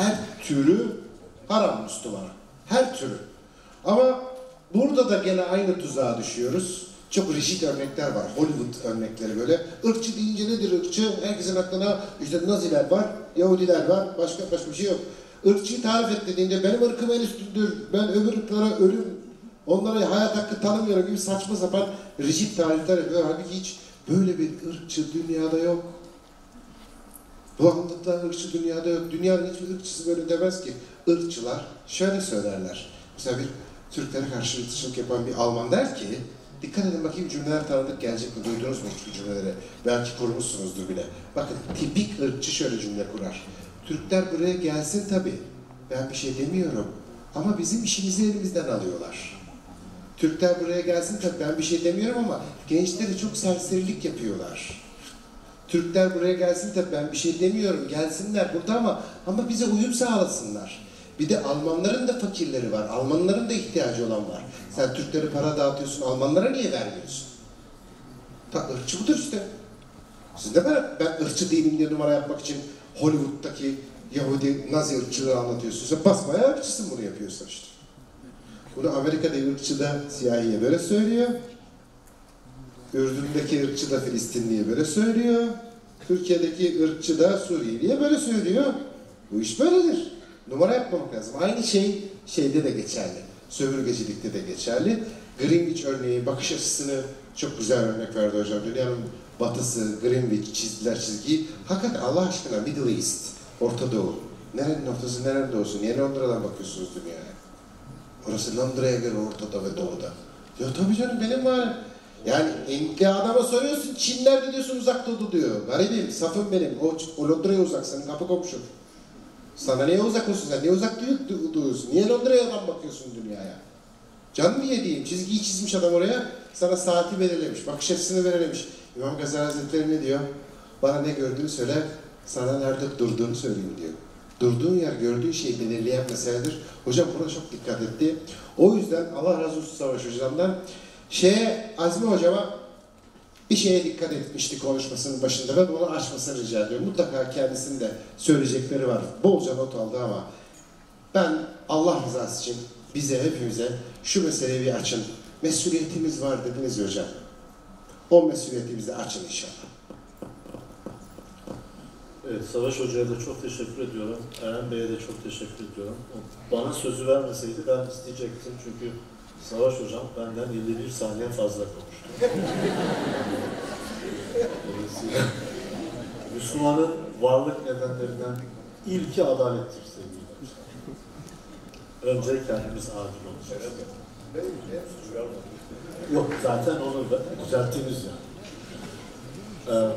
her türü haram Müslümana. Her türü. Ama burada da gene aynı tuzağa düşüyoruz. Çok rigid örnekler var. Hollywood örnekleri böyle. Irkçı deyince nedir ırkçı? Herkesin aklına işte Naziler var, Yahudiler var, başka başka bir şey yok. Irkçıyı tarif et dediğinde benim ırkım en üstündür, ben öbür ırklara ölüm, onlara hayat hakkı tanımıyorum gibi saçma sapan rigid tarifler yapıyor. Halbuki hiç böyle bir ırkçı dünyada yok. Bu anlatılan ırkçı dünyada yok. Dünyanın hiçbir ırkçısı böyle demez ki. Irkçılar şöyle söylerler. Mesela bir Türklere karşı ırkçılık yapan bir Alman der ki Dikkat edin bakayım cümleler tanıdık gelecek mi? Duydunuz mu hiç bu cümleleri? Belki kurmuşsunuzdur bile. Bakın tipik ırkçı şöyle cümle kurar. Türkler buraya gelsin tabii. Ben bir şey demiyorum. Ama bizim işimizi elimizden alıyorlar. Türkler buraya gelsin tabii ben bir şey demiyorum ama gençleri çok serserilik yapıyorlar. Türkler buraya gelsin tabii ben bir şey demiyorum. Gelsinler burada ama ama bize uyum sağlasınlar. Bir de Almanların da fakirleri var. Almanların da ihtiyacı olan var. Sen Türklere para dağıtıyorsun, Almanlara niye vermiyorsun? Ta ırkçı budur işte. Siz de ben, ben ırkçı değilim diye numara yapmak için Hollywood'daki Yahudi Nazi ırkçılığı anlatıyorsun. Sen basmaya ırkçısın bunu yapıyorsun işte. Bunu Amerika'da ırkçı da siyahiye böyle söylüyor. Ürdün'deki ırkçı da Filistinliye böyle söylüyor. Türkiye'deki ırkçı da Suriyeli'ye böyle söylüyor. Bu iş böyledir. Numara yapmamak lazım. Aynı şey şeyde de geçerli. Sömürgecilikte de geçerli. Greenwich örneği bakış açısını çok güzel örnek verdi hocam. Dünyanın batısı, Greenwich çizdiler çizgiyi. Hakikaten Allah aşkına Middle East, Orta Doğu. Nerenin ortası, nerenin doğusu? Niye Londra'dan bakıyorsunuz dünyaya? Orası Londra'ya göre Ortada ve Doğu'da. Ya tabii canım benim var. Yani Hintli adama soruyorsun, Çin nerede diyorsun uzak doğu diyor. Garibim, safım benim. O, o Londra'ya uzak, senin kapı komşun. Sana niye uzak olsun sen? Niye uzak duyuyorsun? Niye Londra'dan bakıyorsun dünyaya? Can niye diyeyim? Çizgiyi çizmiş adam oraya. Sana saati belirlemiş. Bakış açısını belirlemiş. İmam Gazali Hazretleri ne diyor? Bana ne gördüğünü söyle. Sana nerede durduğunu söyleyeyim diyor. Durduğun yer gördüğün şeyi belirleyen meseledir. Hocam buna çok dikkat etti. O yüzden Allah razı olsun Savaş Hocam'dan. Şeye, Azmi Hocama bir şeye dikkat etmişti konuşmasının başında ve bunu açmasını rica ediyorum. Mutlaka kendisinin de söyleyecekleri var. Bolca not aldı ama ben Allah rızası için bize, hepimize şu meseleyi bir açın. Mesuliyetimiz var dediniz hocam. O mesuliyetimizi açın inşallah. Evet, Savaş Hoca'ya da çok teşekkür ediyorum. Eren Bey'e de çok teşekkür ediyorum. Bana sözü vermeseydi ben isteyecektim çünkü Savaş Hocam benden 51 saniye fazla konuştu. Müslümanın varlık nedenlerinden ilki adalettir sevgili Önce kendimiz adil olacağız. Yok zaten onu da düzelttiniz ya. Ee,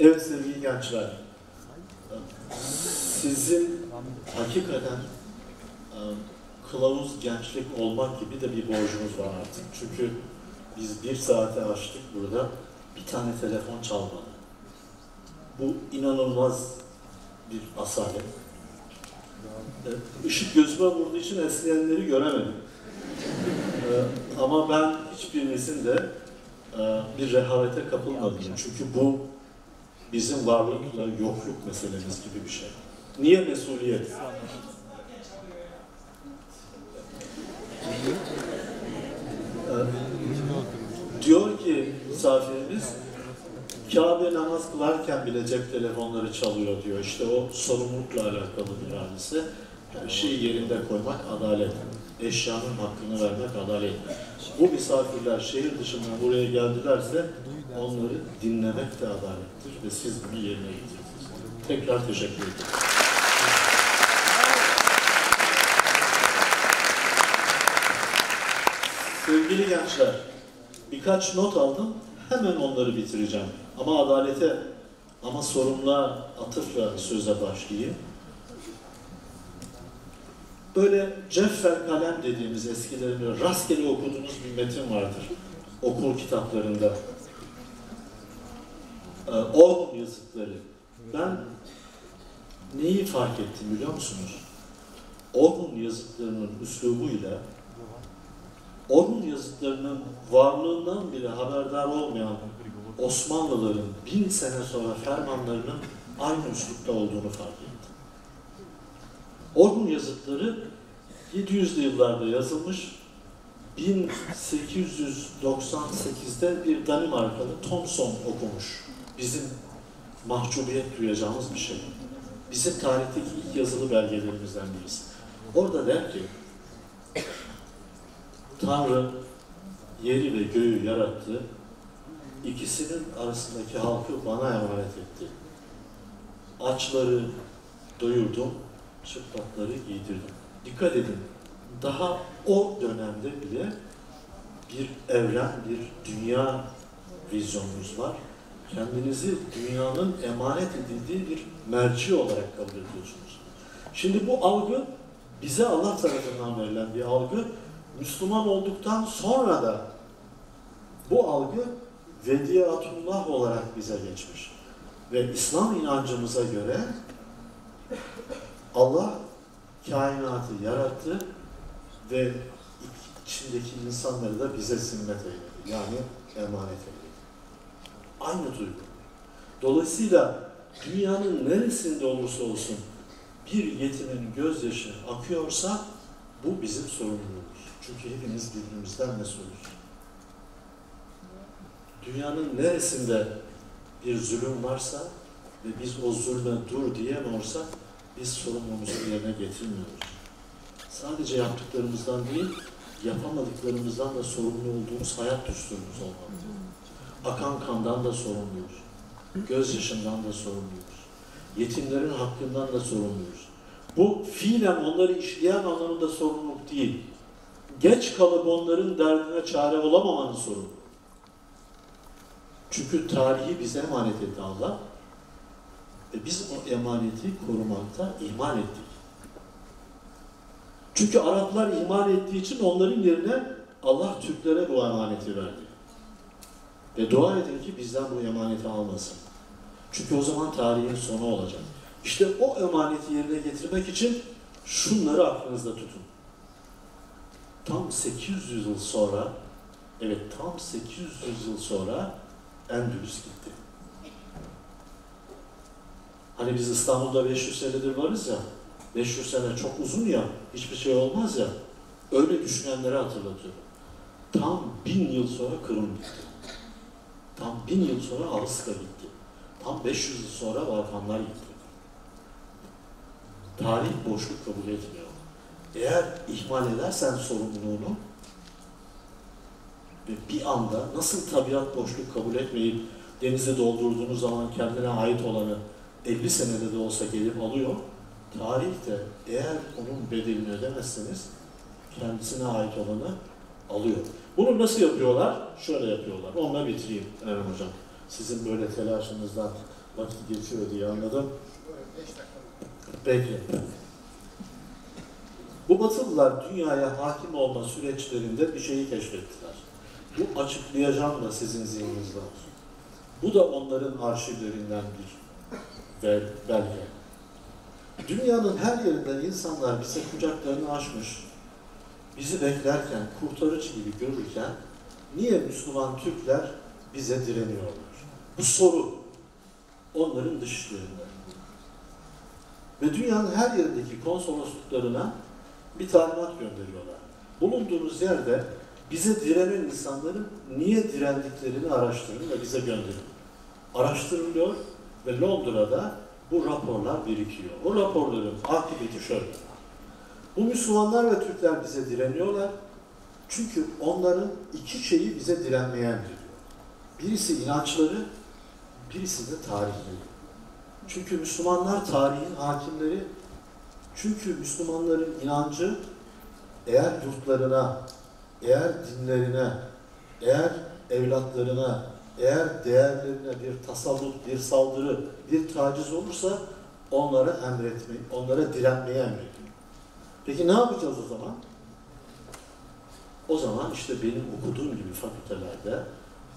evet sevgili gençler, sizin hakikaten e, kılavuz gençlik olmak gibi de bir borcumuz var artık. Çünkü biz bir saate açtık burada, bir tane telefon çalmadı. Bu inanılmaz bir asalet. Işık gözüme vurduğu için esneyenleri göremedim. Ee, ama ben hiçbirinizin de e, bir rehavete kapılmadım. Çünkü bu bizim varlıkla yokluk meselemiz gibi bir şey. Niye mesuliyet? Ee, diyor ki misafirimiz, Kabe namaz kılarken bile cep telefonları çalıyor diyor. İşte o sorumlulukla alakalı bir hadise. Her şeyi yerinde koymak adalet. Eşyanın hakkını vermek adalet. Bu misafirler şehir dışından buraya geldilerse onları dinlemek de adalettir ve siz bunu yerine getirirsiniz. Tekrar teşekkür ederim. Sevgili gençler, birkaç not aldım. Hemen onları bitireceğim. Ama adalete, ama sorumluluğa atıfla söze başlayayım. Böyle ceffer kalem dediğimiz eskilerin rastgele okuduğunuz bir metin vardır. Okul kitaplarında. Ee, Orhun yazıtları. Ben neyi fark ettim biliyor musunuz? Orhun yazıtlarının üslubuyla Orhun yazıtlarının varlığından bile haberdar olmayan Osmanlıların bin sene sonra fermanlarının aynı üslupta olduğunu fark ettim. Orhun yazıtları 700'lü yıllarda yazılmış. 1898'de bir Danimarkalı Thomson okumuş. Bizim mahcubiyet duyacağımız bir şey. Bizim tarihteki ilk yazılı belgelerimizden birisi. Orada der ki, Tanrı yeri ve göğü yarattı, ikisinin arasındaki halkı bana emanet etti. Açları doyurdum, çıplakları giydirdim. Dikkat edin, daha o dönemde bile bir evren, bir dünya vizyonunuz var. Kendinizi dünyanın emanet edildiği bir merci olarak kabul ediyorsunuz. Şimdi bu algı bize Allah tarafından verilen bir algı. Müslüman olduktan sonra da bu algı vediyatullah olarak bize geçmiş. Ve İslam inancımıza göre Allah kainatı yarattı ve içindeki insanları da bize zimmet eyledi. Yani emanet eyledi. Aynı duygu. Dolayısıyla dünyanın neresinde olursa olsun bir yetimin gözyaşı akıyorsa bu bizim sorumluluğumuz. Çünkü hepimiz birbirimizden mesulüz. Dünyanın neresinde bir zulüm varsa ve biz o zulme dur diyemiyorsak biz sorumluluğumuzu yerine getirmiyoruz. Sadece yaptıklarımızdan değil, yapamadıklarımızdan da sorumlu olduğumuz hayat düsturumuz olmalı. Akan kandan da sorumluyuz. Gözyaşından da sorumluyuz. Yetimlerin hakkından da sorumluyuz. Bu fiilen onları işleyen anlamında sorumluluk değil. Geç kalıp onların derdine çare olamamanın sorunu. Çünkü tarihi bize emanet etti Allah. Ve biz o emaneti korumakta ihmal ettik. Çünkü Araplar ihmal ettiği için onların yerine Allah Türklere bu emaneti verdi. Ve dua edin ki bizden bu emaneti almasın. Çünkü o zaman tarihin sonu olacak. İşte o emaneti yerine getirmek için şunları aklınızda tutun. Tam 800 yıl sonra, evet tam 800 yıl sonra Endülüs gitti. Hani biz İstanbul'da 500 senedir varız ya, 500 sene çok uzun ya, hiçbir şey olmaz ya. Öyle düşünenlere hatırlatıyorum. Tam bin yıl sonra Kırım gitti. Tam bin yıl sonra Alaska gitti. Tam 500 yıl sonra Balkanlar gitti. Tarih boşluk kabul etmiyor. Eğer ihmal edersen sorumluluğunu ve bir anda nasıl tabiat boşluk kabul etmeyip denize doldurduğunuz zaman kendine ait olanı 50 senede de olsa gelip alıyor. Tarih de eğer onun bedelini ödemezseniz kendisine ait olanı alıyor. Bunu nasıl yapıyorlar? Şöyle yapıyorlar. Onunla bitireyim Eren Hocam. Sizin böyle telaşınızdan vakit geçiyor diye anladım. Peki. Bu Batılılar dünyaya hakim olma süreçlerinde bir şeyi keşfettiler. Bu açıklayacağım da sizin zihninizde olsun. Bu da onların arşivlerinden bir bel- belge. Dünyanın her yerinden insanlar bize kucaklarını açmış, bizi beklerken, kurtarıcı gibi görürken niye Müslüman Türkler bize direniyorlar? Bu soru onların dışişlerinde. Ve dünyanın her yerindeki konsolosluklarına bir talimat gönderiyorlar. Bulunduğunuz yerde bize direnen insanların niye direndiklerini araştırın ve bize gönderin. Araştırılıyor ve Londra'da bu raporlar birikiyor. O raporların akıbeti şöyle. Bu Müslümanlar ve Türkler bize direniyorlar. Çünkü onların iki şeyi bize direnmeye emrediyor. Birisi inançları, birisi de tarihleri. Çünkü Müslümanlar tarihin hakimleri. Çünkü Müslümanların inancı eğer yurtlarına, eğer dinlerine, eğer evlatlarına, eğer değerlerine bir tasallut, bir saldırı, bir taciz olursa onlara emretmeyi, onlara direnmeyi emrediyor. Peki ne yapacağız o zaman? O zaman işte benim okuduğum gibi fakültelerde,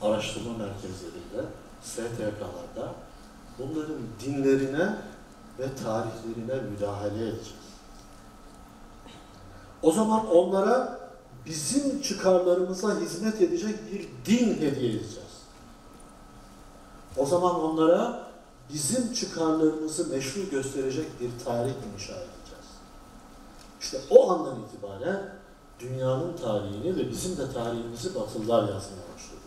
araştırma merkezlerinde, STK'larda bunların dinlerine ve tarihlerine müdahale edeceğiz. O zaman onlara bizim çıkarlarımıza hizmet edecek bir din hediye edeceğiz. O zaman onlara bizim çıkarlarımızı meşru gösterecek bir tarih inşa edeceğiz. İşte o andan itibaren dünyanın tarihini ve bizim de tarihimizi Batılılar yazmaya başladı.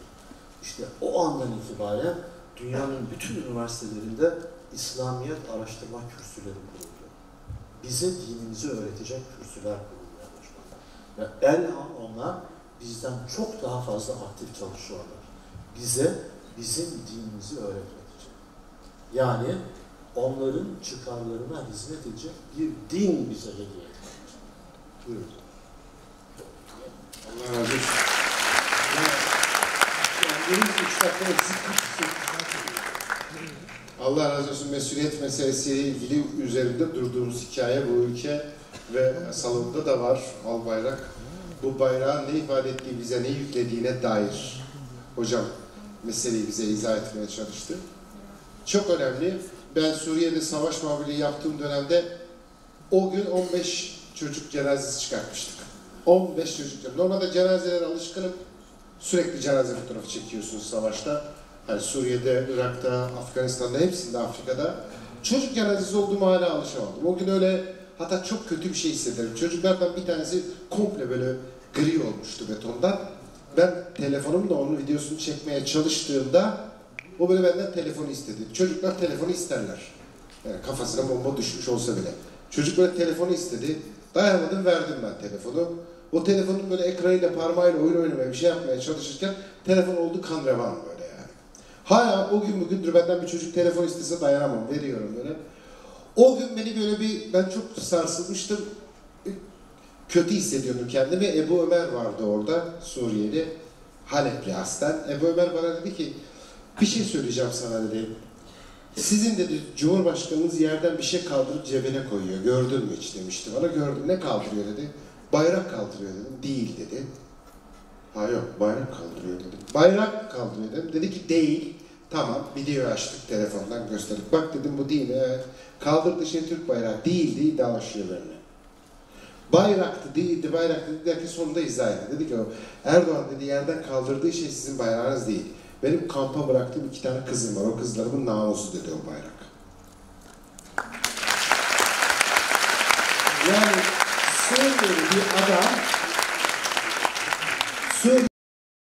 İşte o andan itibaren dünyanın bütün üniversitelerinde İslamiyet araştırma kürsüleri kuruldu. Bize dinimizi öğretecek kürsüler kurulmaya başladı. Ve elham onlar bizden çok daha fazla aktif çalışıyorlar. Bize bizim dinimizi öğretmek. Yani onların çıkarlarına hizmet edecek bir din bize hediye etmek. Buyurun. Allah razı olsun. Yani benim üç dakika eksik Allah razı olsun mesuliyet meselesiyle ilgili üzerinde durduğumuz hikaye bu ülke ve salonda da var al bayrak. Bu bayrağın ne ifade ettiği bize ne yüklediğine dair hocam meseleyi bize izah etmeye çalıştı. Çok önemli. Ben Suriye'de savaş muhabirliği yaptığım dönemde o gün 15 çocuk cenazesi çıkartmıştık. 15 çocuk. Normalde cenazelere alışkınım. Sürekli cenaze fotoğrafı çekiyorsunuz savaşta. Hani Suriye'de, Irak'ta, Afganistan'da, hepsinde Afrika'da. Çocuk cenazesi olduğuma hala alışamadım. O gün öyle hatta çok kötü bir şey hissederim. Çocuklardan bir tanesi komple böyle gri olmuştu betondan. Ben telefonumla onun videosunu çekmeye çalıştığımda o böyle benden telefonu istedi. Çocuklar telefonu isterler. Yani kafasına bomba düşmüş olsa bile. Çocuk böyle telefonu istedi. Dayanamadım verdim ben telefonu. O telefonun böyle ekranıyla parmağıyla oyun oynamaya bir şey yapmaya çalışırken telefon oldu kan revan böyle yani. Hala o gün bugündür benden bir çocuk telefon istese dayanamam. Veriyorum böyle. O gün beni böyle bir ben çok sarsılmıştım. Kötü hissediyordum kendimi. Ebu Ömer vardı orada Suriyeli. Halepli aslen. Ebu Ömer bana dedi ki bir şey söyleyeceğim sana dedi. Sizin dedi Cumhurbaşkanınız yerden bir şey kaldırıp cebine koyuyor. Gördün mü hiç demişti bana. Gördüm. Ne kaldırıyor dedi. Bayrak kaldırıyor dedim. Değil dedi. Ha yok bayrak kaldırıyor dedim. Bayrak kaldırıyor dedim. Dedi ki değil. Tamam videoyu açtık telefondan gösterdik. Bak dedim bu değil. He. Kaldırdığı şey Türk bayrağı değildi iddialaşıyor benimle. Bayraktı değildi, bayraktı dedi derken sonunda izah etti. Dedi ki o Erdoğan dedi yerden kaldırdığı şey sizin bayrağınız değil. Benim kampa bıraktığım iki tane kızım var. O kızlarımın namusu dedi o bayrak. Yani Sevgili bir adam